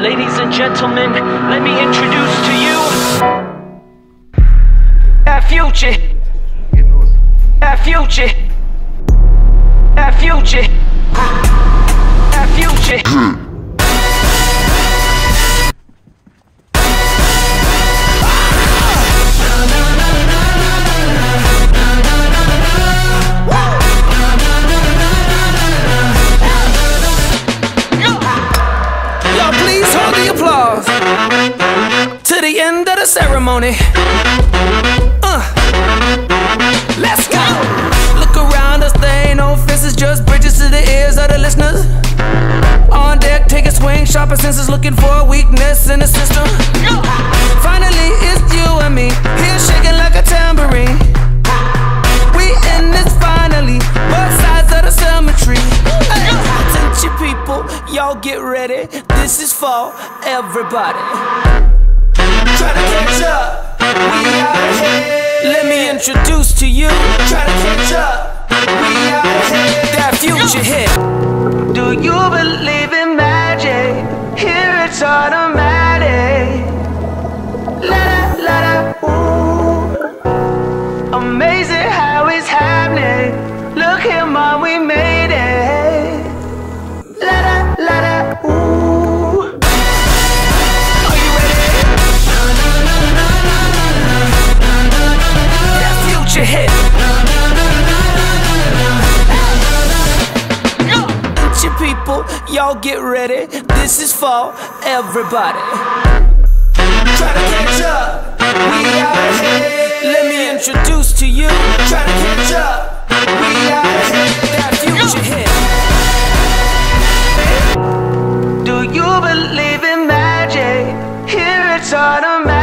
Ladies and gentlemen, let me introduce to you our future. Our future. Our future. Applause to the end of the ceremony. Uh, let's go. Look around us, there ain't no fences, just bridges to the ears of the listeners. On deck, take a swing, sharper senses, looking for a weakness in the system. Finally, it's you and me, y'all get ready. This is for everybody. Try to catch up, we out ahead. Let me introduce to you. Try to catch up, we out ahead. That future hit. Do you believe in magic? Here it's automatic. Y'all get ready. This is for everybody. Try to catch up, we out ahead. Let me introduce to you. Try to catch up, we out ahead. That future hit. Do you believe in magic? Here it's automatic.